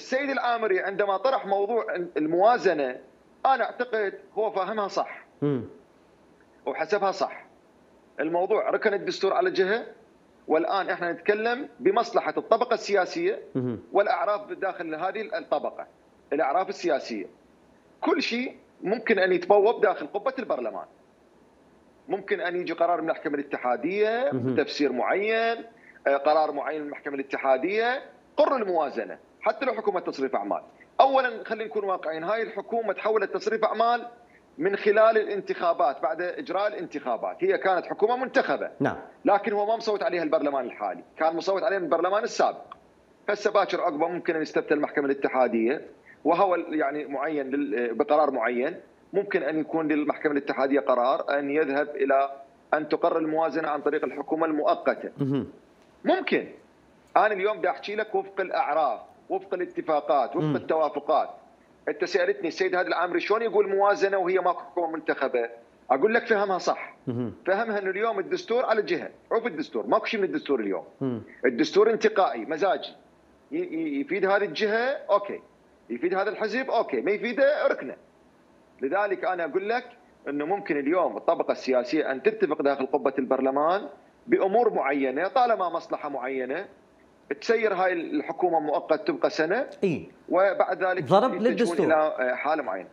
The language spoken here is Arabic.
السيد العامري عندما طرح موضوع الموازنة أنا أعتقد هو فاهمها صح. وحسبها صح الموضوع ركن الدستور على جهة والآن إحنا نتكلم بمصلحة الطبقة السياسية. والأعراف داخل هذه الطبقة الأعراف السياسية كل شيء ممكن أن يتبوب داخل قبة البرلمان ممكن أن يجي قرار من المحكمة الاتحادية. تفسير معين آه، قرار معين من المحكمة الاتحادية قر الموازنة حتى لو حكومة تصريف أعمال. اولا خلينا نكون واقعيين هاي الحكومة تحولت تصريف أعمال من خلال الانتخابات بعد إجراء الانتخابات. هي كانت حكومة منتخبة. نعم. لكن هو ما مصوت عليها البرلمان الحالي. كان مصوت عليها البرلمان السابق. هسه باكر عقبه ممكن أن يستفتى المحكمة الاتحادية وهو يعني معين بقرار معين. ممكن أن يكون للمحكمة الاتحادية قرار أن يذهب إلى أن تقر الموازنة عن طريق الحكومة المؤقتة. ممكن. أنا اليوم بدي أحكي لك وفق الأعراف. وفق الاتفاقات وفق. التوافقات أنت سألتني السيد هادي العامري شلون يقول موازنة وهي ماكو حكومه منتخبة؟ أقول لك فهمها صح. فهمها إنه اليوم الدستور على جهة. عوف الدستور ماكو شيء من الدستور اليوم. الدستور انتقائي مزاجي. يفيد هذه الجهة؟ okay. يفيد هذا الحزب؟ okay. ما يفيده؟ أركنه. لذلك أنا أقول لك إنه ممكن اليوم الطبقة السياسية أن تتفق داخل قبة البرلمان بأمور معينة طالما مصلحة معينة تسير هاي الحكومة مؤقت تبقى سنة؟ اي وبعد ذلك ضرب للدستور. إلى حالة معينة.